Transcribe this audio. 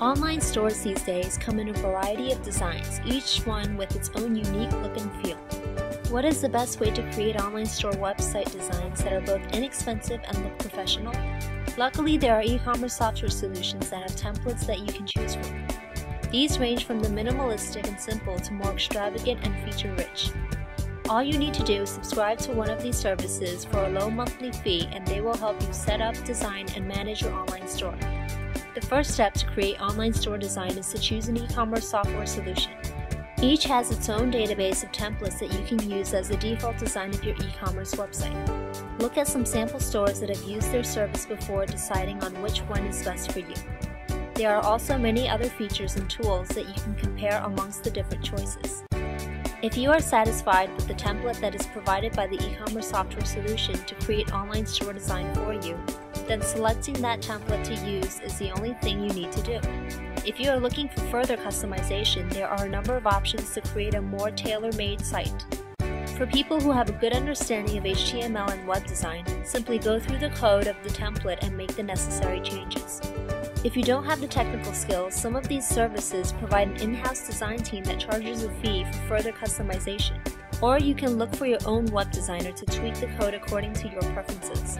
Online stores these days come in a variety of designs, each one with its own unique look and feel. What is the best way to create online store website designs that are both inexpensive and look professional? Luckily, there are e-commerce software solutions that have templates that you can choose from. These range from the minimalistic and simple to more extravagant and feature-rich. All you need to do is subscribe to one of these services for a low monthly fee and they will help you set up, design, and manage your online store. The first step to create online store design is to choose an e-commerce software solution. Each has its own database of templates that you can use as the default design of your e-commerce website. Look at some sample stores that have used their service before deciding on which one is best for you. There are also many other features and tools that you can compare amongst the different choices. If you are satisfied with the template that is provided by the e-commerce software solution to create online store design for you, then selecting that template to use is the only thing you need to do. If you are looking for further customization, there are a number of options to create a more tailor-made site. For people who have a good understanding of HTML and web design, simply go through the code of the template and make the necessary changes. If you don't have the technical skills, some of these services provide an in-house design team that charges a fee for further customization. Or you can look for your own web designer to tweak the code according to your preferences.